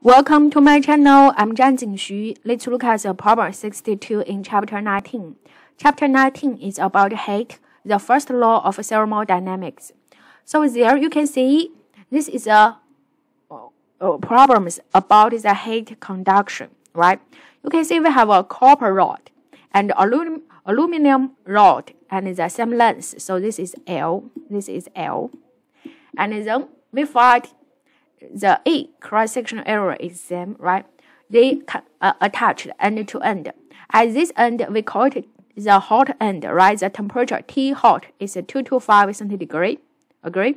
Welcome to my channel. I'm Zhangjin Xu. Let's look at the problem 62 in chapter 19. Chapter 19 is about heat, the first law of thermodynamics. So there you can see this is a uh, problems about the heat conduction, right? You can see we have a copper rod and aluminum aluminum rod and the same length. So this is L. This is L. And then we find the A cross-sectional area is same, right? They can, uh, attached end to end. At this end, we call it the hot end, right? The temperature T hot is 225 centigrade, agree?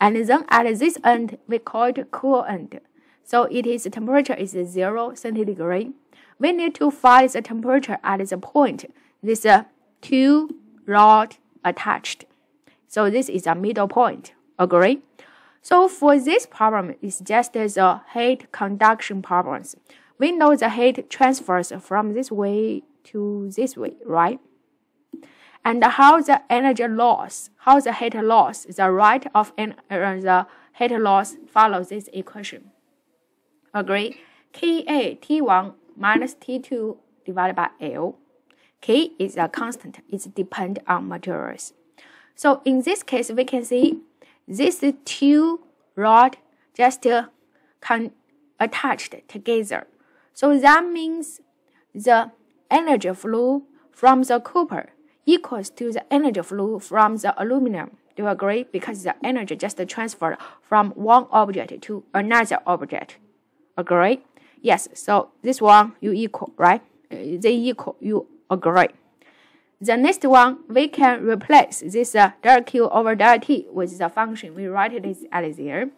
And then at this end, we call it cool end. So it is temperature is 0 centigrade. We need to find the temperature at the point this uh, two rod attached. So this is a middle point, agree? So for this problem, it's just as a heat conduction problems. We know the heat transfers from this way to this way, right? And how the energy loss, how the heat loss, the rate of en uh, the heat loss follows this equation. Agree? Ka T1 minus T2 divided by L. K is a constant. It's depend on materials. So in this case, we can see these two rod just attached together. So that means the energy flow from the copper equals to the energy flow from the aluminum. Do you agree? Because the energy just transferred from one object to another object. Agree? Yes. So this one you equal, right? Uh, they equal. You agree. The next one, we can replace this uh, del Q over del T with the function. We write it as there.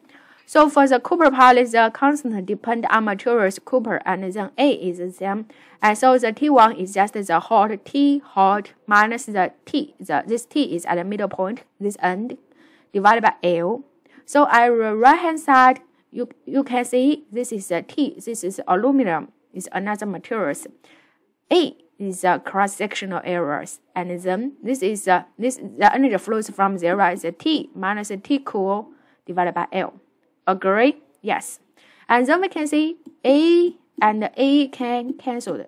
So for the copper part, the constant depend on materials copper, and then A is the same. And so the T1 is just the hot T hot minus the T. The, this T is at the middle point, this end, divided by L. So at the right hand side, you, you can see this is a T. This is aluminum. Is another materials. A is a cross-sectional areas, and then this is a, this the energy flows from zero is a T minus a T cool divided by L. Agree? Yes. And then we can see A and A can cancel.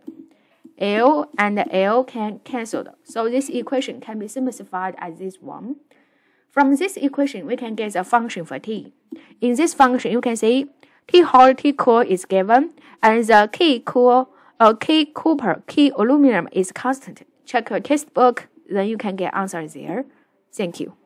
L and L can cancel. So this equation can be simplified as this one. From this equation, we can get a function for T. In this function, you can see T hot, T cool is given, and the K cool K copper, K aluminum is constant. Check your textbook, then you can get answer there. Thank you.